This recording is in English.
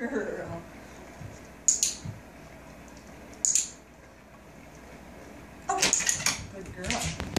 girl. Okay, good girl.